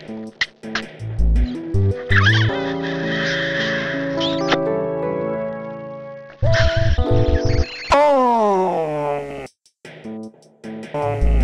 Oh. oh.